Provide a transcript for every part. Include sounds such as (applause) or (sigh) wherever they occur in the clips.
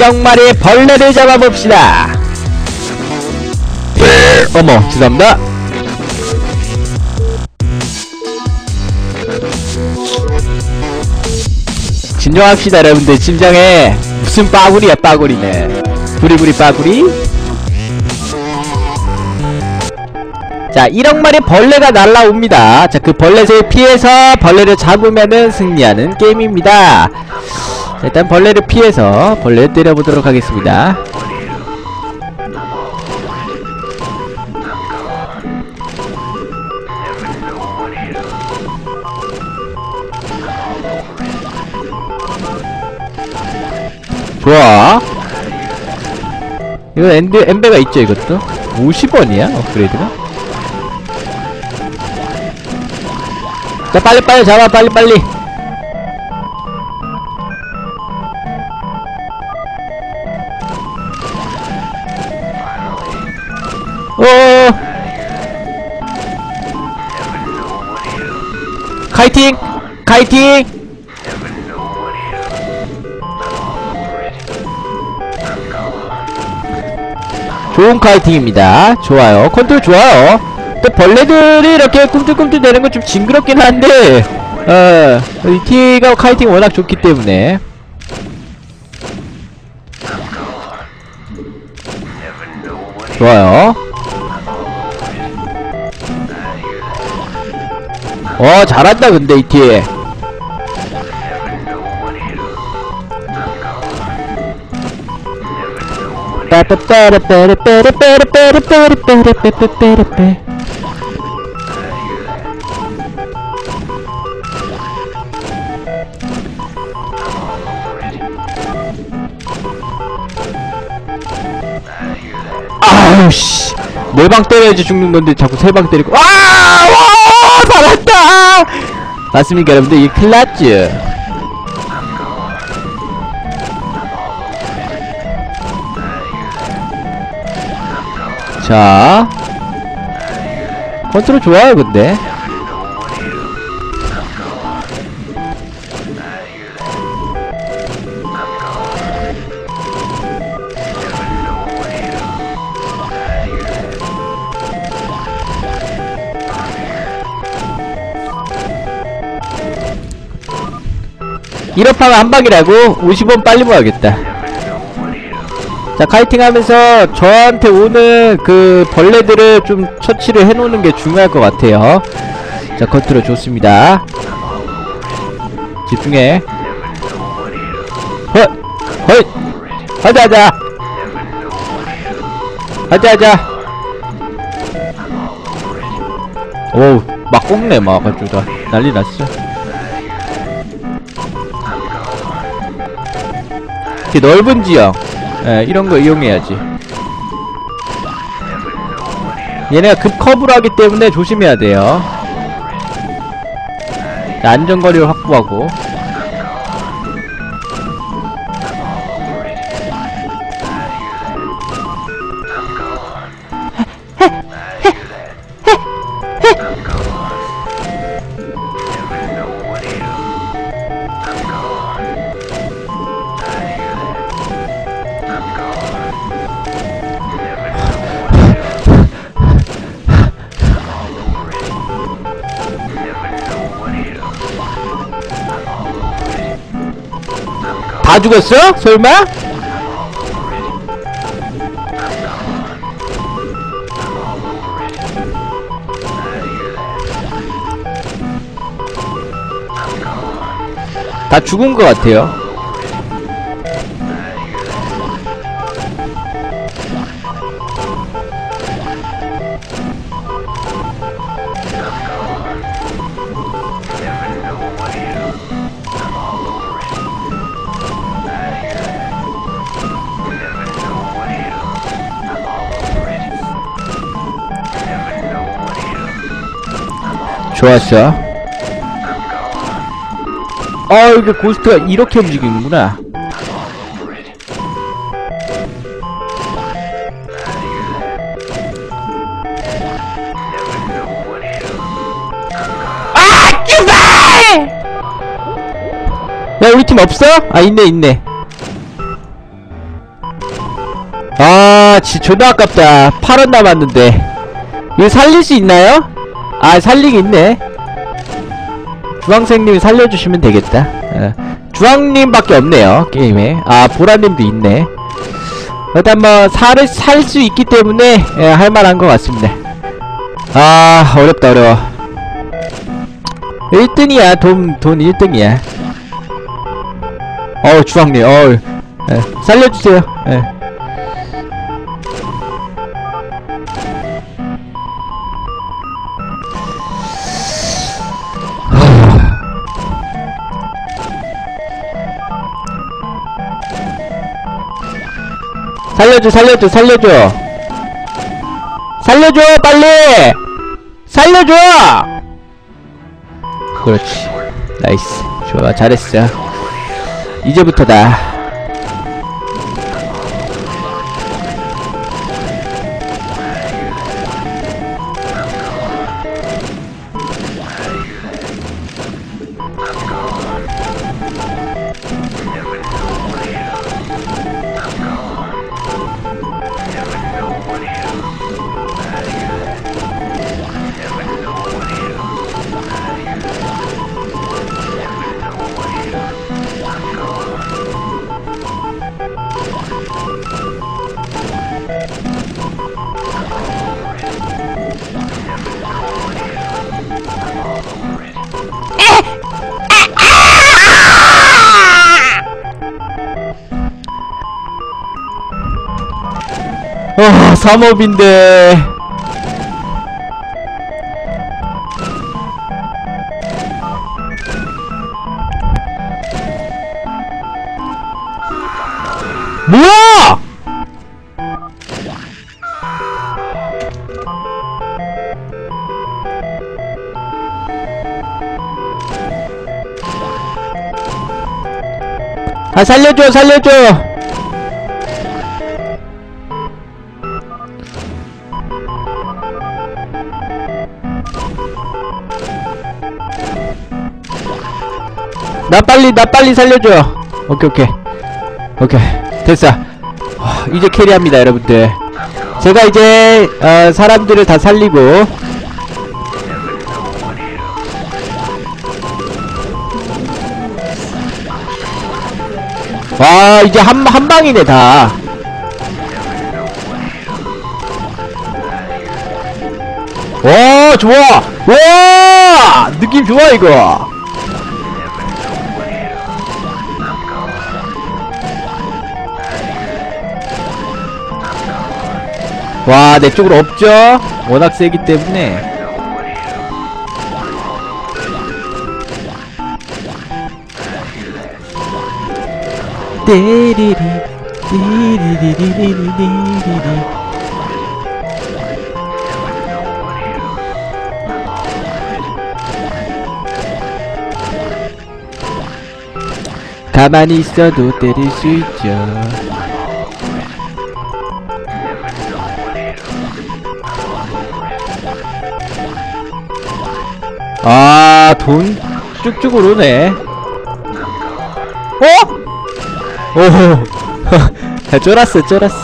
1억 마리의 벌레를 잡아봅시다. 네, 어머 죄송합니다. 진정합시다 여러분들. 진정해 무슨 빠구리야 빠구리네. 부리부리 빠구리. 자 1억마리 벌레가 날라옵니다 자 그 벌레를 피해서 벌레를 잡으면은 승리하는 게임입니다 자, 일단 벌레를 피해서 벌레를 때려보도록 하겠습니다 좋아 이거 엔드, 엠베가 있죠 이것도? 50원이야 업그레이드가? 자 빨리빨리 잡아 빨리빨리. 오 어. 카이팅 kiting. 좋은 kiting입니다. 좋아요. 컨트롤 좋아요. 또 벌레들이 이렇게 꿈틀꿈틀 되는 건 좀 징그럽긴 한데 어, 이티가 kiting 워낙 좋기 때문에. 좋아요. 어 잘한다 근데 이티 따따따라 빼르 빼르 빼르 빼르 빼르 빼르 빼르 빼르 빼르 빼르 빼르 아우 씨. 네 방 때려야지 죽는 건데 자꾸 세 방 때리고 와! 와! 살았다! 맞습니까 여러분들 이게 큰일 났지 자 컨트롤 좋아요 근데 이렇게 하면 한 방이라고? 50원 빨리 모아야겠다. 자 kiting 하면서 저한테 오는 그 벌레들을 좀 처치를 해놓는 게 중요할 것 같아요. 자 컨트롤 좋습니다. 집중해. 헛! 헛! 하자 하자! 하자 하자! 오우 막 꼽네 막. 아주 다 난리 났어 이렇게 넓은 지역 예, 이런 거 이용해야지. 얘네가 급 커브를 하기 때문에 조심해야 돼요. 자, 안전거리를 확보하고 다 죽었어? 설마? 다 죽은 것 같아요. 좋았어. 아, 이게 고스트가 이렇게 움직이는구나. 아! 야, 우리 팀 없어? 아, 있네, 있네. 아, 지 존나 아깝다. 8원 남았는데. 이거 살릴 수 있나요? 아, 살리기 있네. 주황색님이 살려주시면 되겠다. 어. 주황님밖에 없네요, 게임에. 아, 보라님도 있네. 일단 뭐, 살을, 살 수 있기 때문에, 예, 할만한 것 같습니다. 아, 어렵다, 어려워. 1등이야, 돈, 돈 1등이야. 어우, 주황님, 어우. 예, 살려주세요. 예. 살려줘 살려줘 살려줘. 살려줘 빨리! 살려줘! 그렇지. 나이스. 좋아 잘했어. 이제부터다 어 3업인데. 뭐야! 아 살려줘 살려줘 나 빨리 나 빨리 살려줘 오케이 오케이 오케이 됐어 와, 이제 캐리합니다 여러분들 제가 이제 어, 사람들을 다 살리고 와 이제 한, 한 방이네 다 와, 좋아! 와! 느낌 좋아, 이거! 와 내 쪽으로 없죠? 워낙 세기 때문에 데리리 디리리리리리리 가만히 있어도 때릴 수 있죠 아, 돈 쭉쭉 오르네. 어? 오, (laughs) 쫄았어, 쫄았어.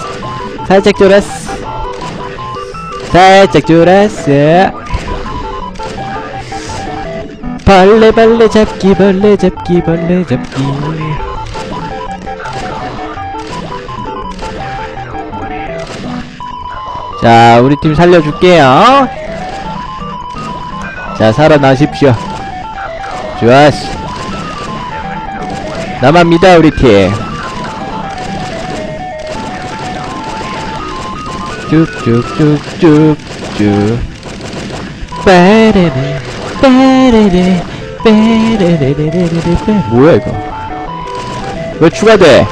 살짝 쫄았어. 살짝 쫄았어. 벌레 벌레 잡기 벌레 잡기 벌레 잡기 자 우리 팀 살려줄게요 자 살아나십시오. 좋았어 믿어 우리 팀. 쭉쭉쭉쭉쭉. 빠레레 빠레레 빠레레레레레레 빠 뭐야 이거? 왜 추가돼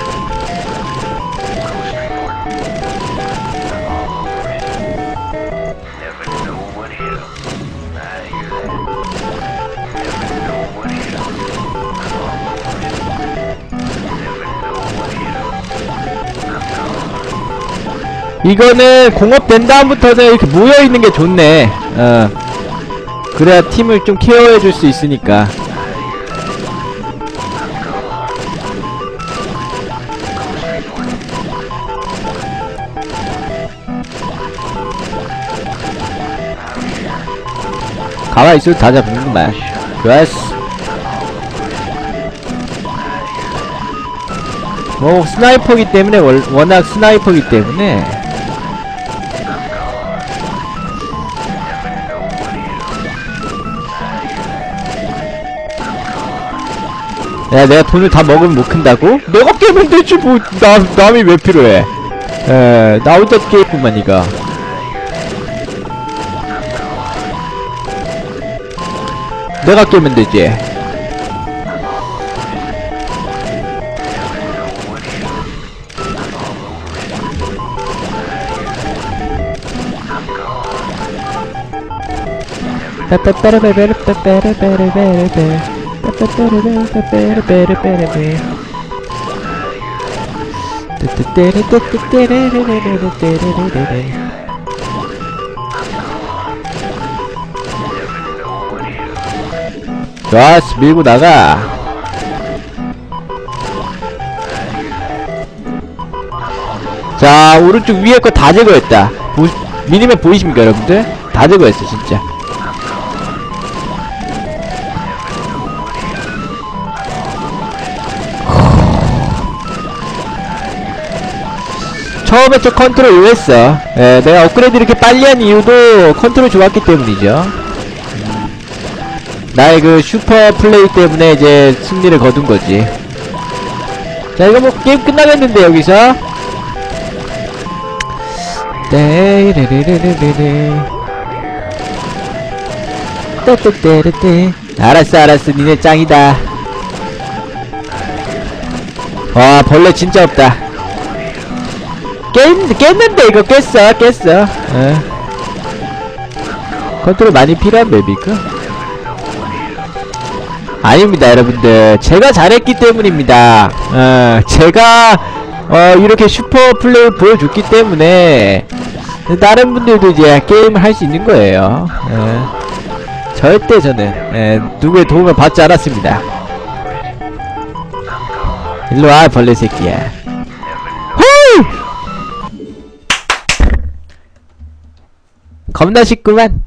이거는 공업 된 다음부터는 이렇게 모여있는 게 좋네. 어. 그래야 팀을 좀 케어해 줄 수 있으니까. 가만히 있어도 다 잡는구만. 좋았어. 뭐 스나이퍼기 때문에 월, 워낙 스나이퍼기 때문에. 야 내가 돈을 다 먹으면 못 큰다고? 내가 깨면 되지 뭐. 나, 남이 왜 필요해? 에, 나 혼자 깨있구만 이가. 내가 깨면 되지 좋았어 밀고 나가. 자 오른쪽 위에 거 다 제거했다. 보, minimap 보이십니까 여러분들? 다 제거했어 진짜 처음에 저 컨트롤 요했어. 예, 내가 업그레이드 이렇게 빨리 한 이유도 컨트롤 좋았기 때문이죠. 음, 나의 그 슈퍼 플레이 때문에 이제 승리를 거둔 거지. 자 이거 뭐 게임 끝나겠는데 여기서? 떼떼떼르떼. 알았어 알았어. 니네 짱이다. 와 벌레 진짜 없다 깼, 깼는데 이거 깼어 깼어. 어. 컨트롤 많이 필요한 map이고 아닙니다 여러분들. 제가 잘했기 때문입니다. 어, 제가 어, 이렇게 슈퍼 플레이 보여줬기 때문에 다른 분들도 이제 게임을 할 수 있는 거예요. 어. 절대 저는 에, 누구의 도움을 받지 않았습니다. 일로와 벌레 새끼야. 후! 겁나 쉽구만